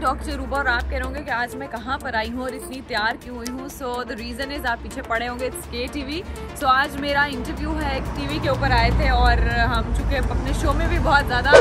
Doctor रूबा और आप कह रहे होंगे कि आज मैं कहाँ पर आई हूँ और इतनी तैयार क्यों हुई हूँ। सो द रीज़न इज़ आप पीछे पड़े होंगे इट्स के टीवी सो आज मेरा इंटरव्यू है टीवी के ऊपर आए थे और हम चूँकि अपने शो में भी बहुत ज़्यादा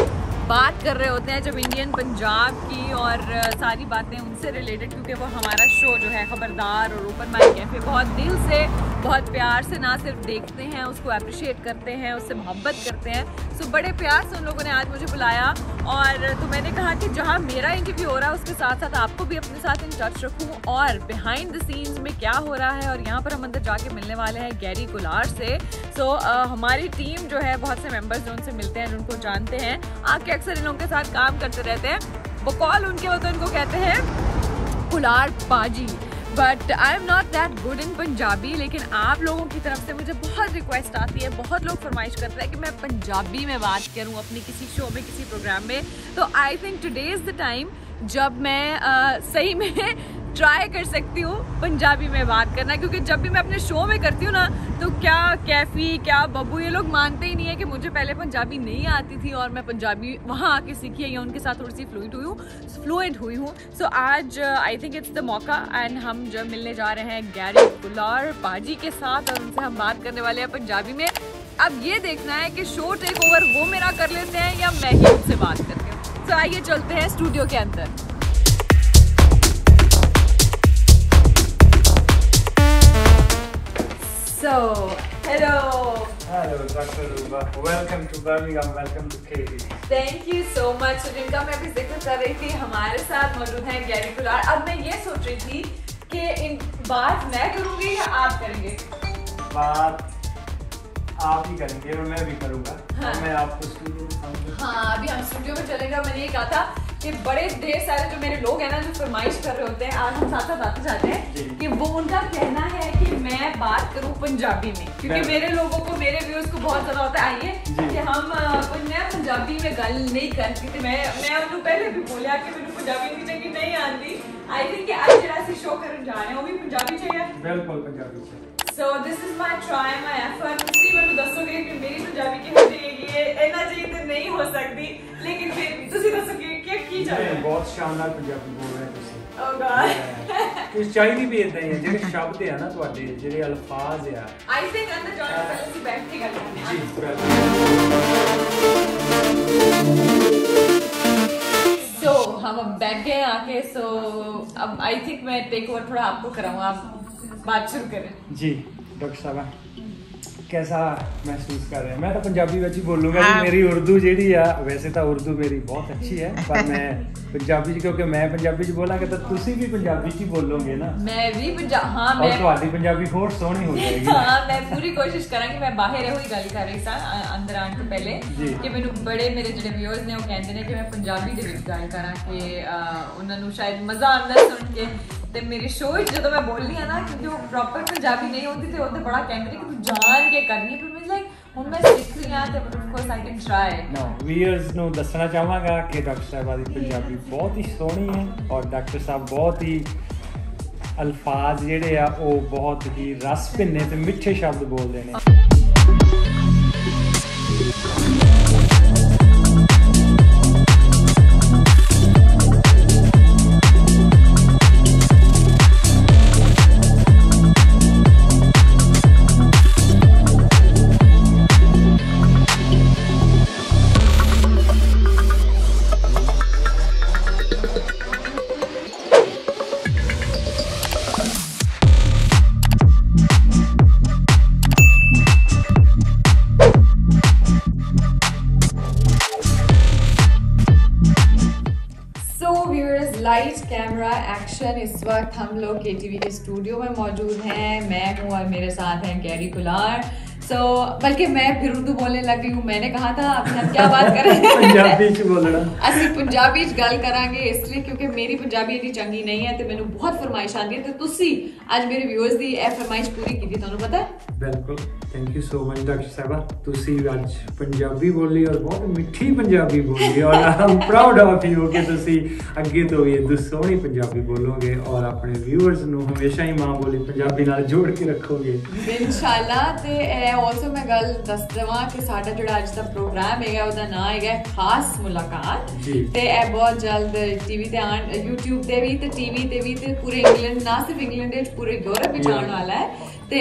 बात कर रहे होते हैं जब इंडियन पंजाब की और सारी बातें उनसे रिलेटेड क्योंकि वो हमारा शो जो है, खबरदार और ओपन माइक कैफ़े बहुत दिल से, बहुत प्यार से ना सिर्फ़ देखते हैं, उसको अप्रिशिएट करते हैं, उससे मोहब्बत करते हैं। सो बड़े प्यार से उन लोगों ने आज मुझे बुलाया और तो मैंने कहा कि जहाँ मेरा इंटरव्यू हो रहा है, उसके साथ साथ आपको भी अपने साथ इन टच रखूँ और बिहाइंड द सीन्स में क्या हो रहा है और यहाँ पर हम अंदर जाके मिलने वाले हैं गैरी कुलार से। सो so, uh, हमारी टीम जो है बहुत से मेंबर्स जो उनसे मिलते हैं उनको जानते हैं आपके अक्सर इन लोगों के साथ काम करते रहते हैं। बकौल उनके होते उनको कहते हैं कुलार बाजी but I am not that good in Punjabi लेकिन आप लोगों की तरफ़ से मुझे बहुत रिक्वेस्ट आती है बहुत लोग फरमाइश करते हैं कि मैं पंजाबी में बात करूँ अपने किसी शो में किसी प्रोग्राम में। तो I think today is the time जब मैं uh, सही में ट्राई कर सकती हूँ, पंजाबी में बात करना, क्योंकि जब भी मैं अपने शो में करती हूँ ना तो क्या कैफी, क्या बब्बू ये लोग मानते ही नहीं है कि मुझे पहले पंजाबी नहीं आती थी और मैं पंजाबी वहाँ आके सीखी है, या उनके साथ थोड़ी सी फ्लुएंट हुई हूँ फ्लुएंट हुई हूँ। सो आज आई थिंक इट्स द मौका एंड हम जब मिलने जा रहे हैं गैरी गुलार पाजी के साथ, और उनसे हम बात करने वाले हैं पंजाबी में, अब ये देखना है कि शो टेक ओवर वो मेरा कर लेते हैं, या मैं ही उनसे बात करती हूँ। तो आइए चलते हैं स्टूडियो के अंदर। So, hello. Hello, Dr. Ruba. Welcome to Birmingham. Welcome to KD. Thank you so much. So, जिनका मैं अभी ज़िक्र कर रही थी हमारे साथ मौजूद हैं गैरी कुलार अब मैं ये सोच रही थी कि इन बात मैं करूँगी या आप करेंगे बात आप ही करेंगे और मैं भी करूँगा हाँ। मैं आपको स्टूडियो हाँ अभी हम स्टूडियो में चलेंगे मैंने ये कहा था कि बड़े ढेर सारे जो मेरे लोग हैं ना जो फरमाइश कर रहे होते हैं आज हम साथ साथ आते जाते हैं कि वो उनका कहना है कि मैं बात करूँ पंजाबी में। क्योंकि मेरे लोगों को मेरे व्यूज़ को बहुत ज़्यादा होता है। आइए कि हम मैं पंजाबी में गल नहीं कर सकती। मैं मैं उन्होंने पहले भी बोलिया कि मैं पंजाबी की जगह नहीं आती। आई थिंक आज जरा सी शो कर जा रहे हैं। वो भी पंजाबी चाहिए। बिल्कुल पंजाबी चाहिए। So this is my try my effort इसलिए मैं तो दसोगे कि मेरी पंजाबी की मुझे ये इतना चाहिए तो नहीं हो सकती। लेकिन फिर तुम दसोगे की जाए बहुत शानदार ਪੰਜਾਬੀ ਬੋਲ ਰਹੇ ਤੁਸੀਂ ਓ ਗॉड ਤੁਸੀਂ ਚਾਹੀਦੀ ਵੀ ਇਦਾਂ ਹੀ ਹੈ ਜਿਹੜੇ ਸ਼ਬਦ ਆ ਨਾ ਤੁਹਾਡੇ ਜਿਹੜੇ ਅਲਫਾਜ਼ ਆ ਆਈ ਥਿੰਕ ਅੰਦਰ ਜਾਣ ਤੋਂ ਪਹਿਲਾਂ ਅਸੀਂ ਬੈਠ ਕੇ ਗੱਲ ਕਰਦੇ ਹਾਂ ਜੀ सो हम अब बैठ गए आके सो अब आई थिंक मैं टेक ओवर थोड़ा आपको कराऊँ आप बात शुरू करें जी डॉक्टर साहब ਕਿਹਦਾ ਮਹਿਸੂਸ ਕਰ ਰਹੇ? ਮੈਂ ਤਾਂ ਪੰਜਾਬੀ ਵਿੱਚ ਹੀ ਬੋਲੂਗਾ ਕਿ ਮੇਰੀ ਉਰਦੂ ਜਿਹੜੀ ਆ ਵੈਸੇ ਤਾਂ ਉਰਦੂ ਮੇਰੀ ਬਹੁਤ ਅੱਛੀ ਹੈ ਪਰ ਮੈਂ ਪੰਜਾਬੀ ਚ ਕਿਉਂਕਿ ਮੈਂ ਪੰਜਾਬੀ ਚ ਬੋਲਾਂਗਾ ਤਾਂ ਤੁਸੀਂ ਵੀ ਪੰਜਾਬੀ ਚ ਬੋਲੋਗੇ ਨਾ। ਮੈਂ ਵੀ ਹਾਂ ਮੈਂ ਤੁਹਾਡੀ ਪੰਜਾਬੀ ਹੋਰ ਸੋਹਣੀ ਹੋ ਜਾਏਗੀ ਹਾਂ ਮੈਂ ਪੂਰੀ ਕੋਸ਼ਿਸ਼ ਕਰਾਂਗੀ ਮੈਂ ਬਾਹਰ ਇਹੋ ਹੀ ਗੱਲ ਕਰ ਰਹੀ ਸਾਂ ਅੰਦਰ ਆਣ ਤੋਂ ਪਹਿਲੇ ਕਿ ਮੈਨੂੰ ਬੜੇ ਮੇਰੇ ਜਿਹੜੇ ਵਿਊਅਰਸ ਨੇ ਉਹ ਕਹਿੰਦੇ ਨੇ ਕਿ ਮੈਂ ਪੰਜਾਬੀ ਦੇ ਵਿੱਚ ਗੱਲ ਕਰਾਂ ਕਿ ਉਹਨਾਂ ਨੂੰ ਸ਼ਾਇਦ ਮਜ਼ਾ ਆਉਂਦਾ ਸੁਣ ਕੇ ਤੇ ਮੇਰੇ ਸ਼ੋਅ ਜਦੋਂ ਮੈਂ ਬੋਲਦੀ ਆ ਨਾ ਕਿਉਂਕਿ ਉਹ ਪ੍ਰੋਪਰ ਪੰਜਾਬੀ ਨਹੀਂ ਹੁੰਦੀ ਤੇ ਉਹਦੇ ਬੜਾ ਕਹਿੰਦੇ ਕਿ ਤੂੰ ਜਾਣ ਕੇ ਕਰਨੀ ਪਰ ਮੈਂ ਲਾਈਕ ਹੁਣ ਮੈਂ ਸਿੱਖ ਰਹੀ ਆ ਤੇ of course I can try no viewers ਨੂੰ ਦੱਸਣਾ ਚਾਹਾਂਗਾ ਕਿ ਡਾਕਟਰ ਸਾਹਿਬ ਦੀ ਪੰਜਾਬੀ ਬਹੁਤ ਹੀ ਸੋਹਣੀ ਹੈ ਔਰ ਡਾਕਟਰ ਸਾਹਿਬ ਬਹੁਤ ਹੀ ਅਲਫਾਜ਼ ਜਿਹੜੇ ਆ ਉਹ ਬਹੁਤ ਹੀ ਰਸ ਭਿੰਨੇ ਤੇ ਮਿੱਠੇ ਸ਼ਬਦ ਬੋਲਦੇ ਨੇ। कैमरा एक्शन इस वक्त हम लोग के टीवी के स्टूडियो में मौजूद हैं मैं हूँ और मेरे साथ हैं गैरी कुलार सो so, बल्कि मैं फिर उर्दू बोलने लगी हूँ मैंने कहा था अब क्या बात करें पंजाबी च बोलना ਅਸੀਂ ਪੰਜਾਬੀ ਚ ਗੱਲ ਕਰਾਂਗੇ ਇਸ ਲਈ ਕਿਉਂਕਿ ਮੇਰੀ ਪੰਜਾਬੀ ਇੰਨੀ ਚੰਗੀ ਨਹੀਂ ਹੈ ਤੇ ਮੈਨੂੰ ਬਹੁਤ ਫਰਮਾਇਸ਼ ਆਉਂਦੀ ਹੈ ਤੇ ਤੁਸੀਂ ਅੱਜ ਮੇਰੇ ਵਿਊਅਰਸ ਦੀ ਇਹ ਫਰਮਾਇਸ਼ ਪੂਰੀ ਕੀਤੀ ਤੁਹਾਨੂੰ ਪਤਾ ਹੈ ਬਿਲਕੁਲ thank you so much doctor ਸਾਹਿਬਾ ਤੁਸੀਂ ਅੱਜ ਪੰਜਾਬੀ ਬੋਲੀ ਔਰ ਬਹੁਤ ਮਿੱਠੀ ਪੰਜਾਬੀ ਬੋਲੀ ਔਰ ਆਮ ਪ੍ਰਾਊਡ ਆਫ ਯੂ ਕਿ ਤੁਸੀਂ ਅੱਗੇ ਤੋਂ ਵੀ ਇਹ ਸੋਹਣੀ ਪੰਜਾਬੀ ਬੋਲੋਗੇ ਔਰ ਆਪਣੇ ਵਿਊਅਰਸ ਨੂੰ ਹਮੇਸ਼ਾ ਹੀ ਮਾਂ ਬੋਲੀ ਪੰਜਾਬੀ ਨਾਲ ਜੋੜ ਕੇ ਰੱਖੋਗੇ। ਇਨਸ਼ਾਅੱਲਾ ਤੇ ਇਹ ਆਲਸੋ ਮੈਂ ਗੱਲ ਦੱਸ ਦਵਾਂ ਕਿ ਸਾਡਾ ਜਿਹੜਾ ਅੱਜ ਦਾ ਪ੍ਰੋਗਰਾਮ ਹੈਗਾ ਉਹਦਾ ਨਾਮ ਹੈਗਾ ਖਾਸ ਮੁਲਾਕਾਤ। ਤੇ ਇਹ ਬਹੁਤ ਜਲਦ ਟੀਵੀ ਤੇ ਆਣ YouTube ਤੇ ਵੀ ਤੇ ਟੀਵੀ ਤੇ ਵੀ ਤੇ ਪੂਰੇ ਇੰਗਲੈਂਡ ਨਾ ਸਿਰਫ ਇੰਗਲੈਂਡ ਵਿੱਚ ਪੂਰੇ ਯੂਰਪ ਵਿੱਚ ਆਉਣ ਵਾਲਾ ਹੈ। ਤੇ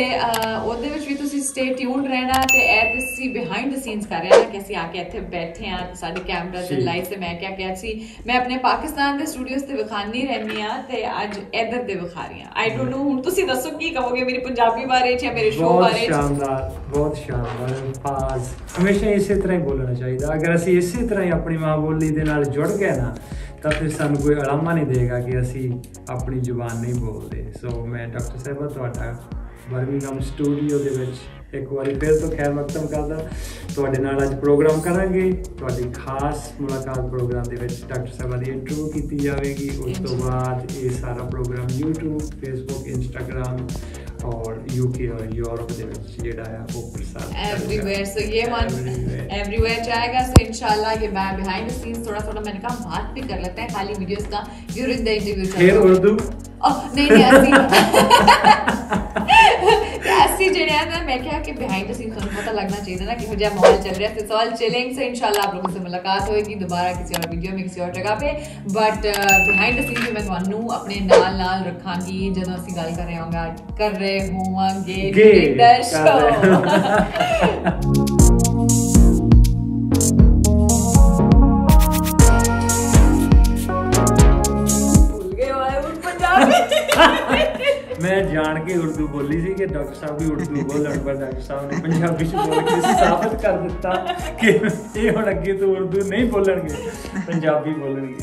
ਉਹਦੇ ਵਿੱਚ ਵੀ ਤੁਸੀਂ ਸਟੇ ਟਿਊਨਡ ਰਹਿਣਾ ਤੇ ਇਹ ਤੁਸੀਂ ਬਿਹਾਈਂਡ ਦ ਸੀਨਸ ਕਰ ਰਹੇ ਨਾ ਕਿ ਅਸੀਂ ਆ ਕੇ ਇੱਥੇ ਬੈਠੇ ਆ ਸਾਡੇ ਕੈਮਰਾ ਤੇ ਲਾਈਟ ਤੇ ਮੈਂ ਕਿਹਾ ਕਿ ਅਸੀਂ ਮੈਂ ਆਪਣੇ ਪਾਕਿਸਤਾਨ ਦੇ ਸਟੂਡੀਓਜ਼ ਤੇ ਵਿਖਾਣੀ ਰਹਿੰਦੀ ਆ ਤੇ ਅੱਜ ਇੱਧਰ ਦੇ ਵਿਖਾ ਰਹੀ ਆ ਆਈ ਡੋਨਟ ਨੋ ਹੁਣ ਤੁਸੀਂ ਦੱਸੋ ਕੀ ਕਹੋਗੇ ਮੇਰੀ ਪੰਜਾਬੀ ਬਾਰੇ ਜਾਂ ਮੇਰੇ ਸ਼ੋਅ ਬਾਰੇ ਬਹੁਤ ਸ਼ਾਨਦਾਰ ਬਹੁਤ ਸ਼ਾਨਦਾਰ ਫਾਜ਼ ਹਮੇਸ਼ਾ ਇਸੇ ਤਰ੍ਹਾਂ ਹੀ ਬੋਲਣਾ ਚਾਹੀਦਾ। ਅਗਰ ਅਸੀਂ ਇਸੇ ਤਰ੍ਹਾਂ ਹੀ ਆਪਣੀ ਮਾਂ ਬੋਲੀ ਦੇ ਨਾਲ ਜੁੜ ਗਏ ਨਾ ਤਾਂ ਫਿਰ ਸਾਨੂੰ ਕੋਈ ਅਲਾਮਾ ਨਹੀਂ ਦੇਗਾ ਕਿ ਅਸੀਂ ਆਪਣੀ ਜ਼ੁਬਾਨ ਨਹੀਂ ਬੋਲਦੇ। ਸੋ ਮੈਂ ਡਾਕਟਰ ਸਾਹਿਬਾ ਤੁਹਾਡਾ ਬਰਮਿੰਗਮ ਸਟੂਡੀਓ ਦੇ ਵਿੱਚ ਇੱਕ ਵਾਰੀ ਫਿਰ ਤੋਂ ਖੈਰ ਮਕਤਮ ਕਰਦਾ ਤੁਹਾਡੇ ਨਾਲ ਅੱਜ ਪ੍ਰੋਗਰਾਮ ਕਰਾਂਗੇ ਤੁਹਾਡੀ ਖਾਸ ਮੁਲਾਕਾਤ ਪ੍ਰੋਗਰਾਮ ਦੇ ਵਿੱਚ ਡਾਕਟਰ ਸਾਹਿਬਾ ਦੀ ਇੰਟਰਵਿਊ ਕੀਤੀ ਜਾਵੇਗੀ ਉਸ ਤੋਂ ਬਾਅਦ ਇਹ ਸਾਰਾ ਪ੍ਰੋਗਰਾਮ YouTube Facebook Instagram और यूके और यूरोप ਦੇ ਵਿੱਚ ਜਿਹੜਾ ਹੈ ਉਹ ਪ੍ਰਸਾਰ एवरीवेयर सो ये वन एवरीवेयर जाएगा सो इंशाल्लाह ये मैं बिहाइंड द सीन्स थोड़ा थोड़ा मैंने कहा बात भी कर लेते हैं खाली वीडियोस का ड्यूरिंग द इंटरव्यू फिर उर्दू नहीं नहीं ऐसी अस्सी जेने आते मैं क्या कि बिहाइंड द सीन पता लगना चाहिए ना कि मुझे माहौल चल रहा है इट्स ऑल चिलिंग सो इंशाल्लाह आप लोगों से मुलाकात होगी दोबारा किसी और वीडियो में किसी और जगह पे बट बिहाइंड द सीन मैं ਤੁਹਾਨੂੰ ਆਪਣੇ ਨਾਲ ਨਾਲ ਰੱਖਾਂਗੀ ਜਦੋਂ ਅਸੀਂ ਗੱਲ ਕਰ ਰਹੇ ਹੋਵਾਂਗੇ ਕਰ ਰਹੇ ਹੋਵਾਂਗੇ ਦਰ ਸ਼ੋ ਮੈਂ ਜਾਣ ਕੇ ਉਰਦੂ ਬੋਲੀ ਸੀ ਕਿ ਡਾਕਟਰ ਸਾਹਿਬ ਵੀ ਉਰਦੂ ਬੋਲਣ ਪਰ ਡਾਕਟਰ ਸਾਹਿਬ ਨੇ ਪੰਜਾਬੀ ਚ ਬੋਲ ਕੇ ਸਾਬਤ ਕਰ ਦਿੱਤਾ ਕਿ ਇਹ ਹੁਣ ਅੱਗੇ ਤੋਂ ਉਰਦੂ ਨਹੀਂ ਬੋਲਣਗੇ, ਪੰਜਾਬੀ ਬੋਲਣਗੇ।